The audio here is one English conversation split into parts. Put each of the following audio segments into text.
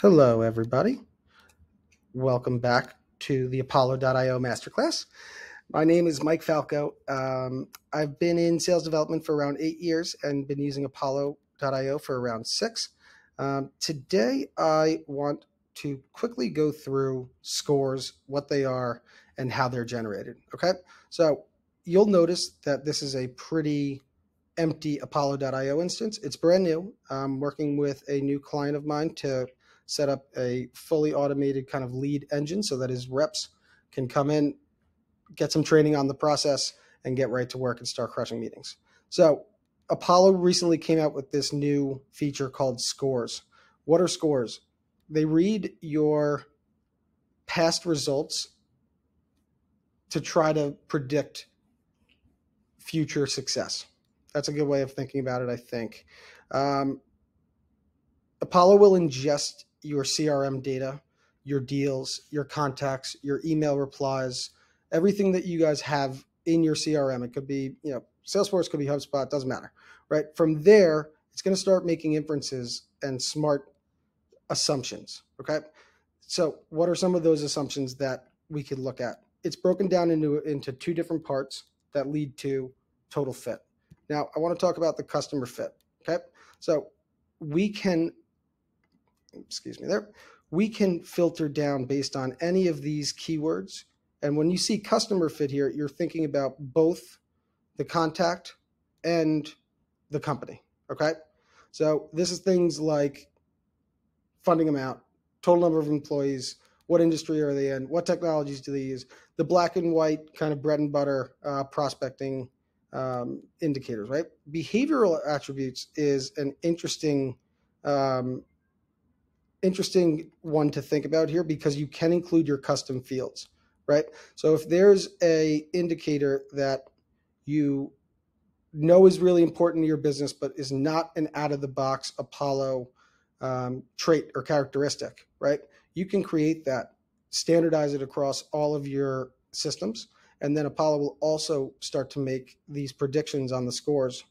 Hello, everybody. Welcome back to the Apollo.io Masterclass. My name is Mike Falco. Um, I've been in sales development for around eight years and been using Apollo.io for around six. Um, today, I want to quickly go through scores, what they are, and how they're generated. Okay, so you'll notice that this is a pretty empty Apollo.io instance. It's brand new. I'm working with a new client of mine to set up a fully automated kind of lead engine so that his reps can come in, get some training on the process, and get right to work and start crushing meetings. So, Apollo recently came out with this new feature called scores. What are scores? They read your past results to try to predict future success. That's a good way of thinking about it, I think. Um, Apollo will ingest your CRM data, your deals, your contacts, your email replies, everything that you guys have in your CRM. It could be, you know, Salesforce, could be HubSpot, doesn't matter, right? From there, it's going to start making inferences and smart assumptions. Okay. So, what are some of those assumptions that we could look at? It's broken down into, into two different parts that lead to total fit. Now, I want to talk about the customer fit. Okay. So, we can excuse me there, we can filter down based on any of these keywords. And when you see customer fit here, you're thinking about both the contact and the company. Okay. So this is things like funding amount, total number of employees, what industry are they in, what technologies do they use, the black and white kind of bread and butter uh, prospecting um, indicators, right? Behavioral attributes is an interesting um, interesting one to think about here because you can include your custom fields, right? So if there's a indicator that you know is really important to your business, but is not an out of the box Apollo um, trait or characteristic, right? You can create that, standardize it across all of your systems, and then Apollo will also start to make these predictions on the scores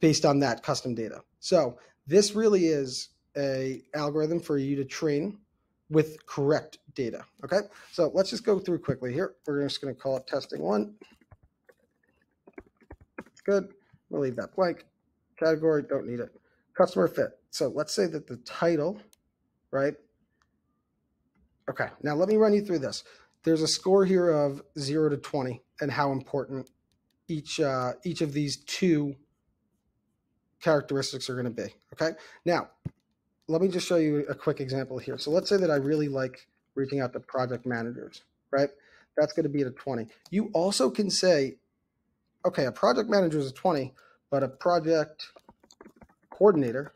based on that custom data. So this really is a algorithm for you to train with correct data. Okay, so let's just go through quickly here. We're just going to call it testing one. Good. We'll leave that blank. Category, don't need it. Customer fit. So let's say that the title, right? Okay, now let me run you through this. There's a score here of zero to 20 and how important each uh, each of these two characteristics are going to be. Okay, now let me just show you a quick example here. So let's say that I really like reaching out to project managers, right? That's going to be at a 20. You also can say, okay, a project manager is a 20, but a project coordinator,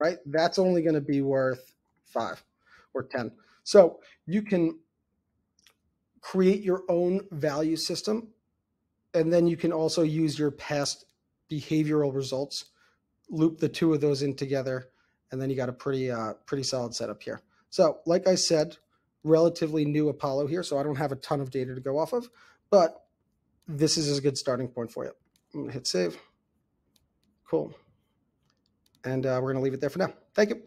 right? That's only going to be worth five or 10. So you can create your own value system, and then you can also use your past behavioral results loop the two of those in together, and then you got a pretty uh, pretty solid setup here. So, like I said, relatively new Apollo here, so I don't have a ton of data to go off of, but this is a good starting point for you. I'm gonna hit save. Cool. And uh, we're gonna leave it there for now. Thank you.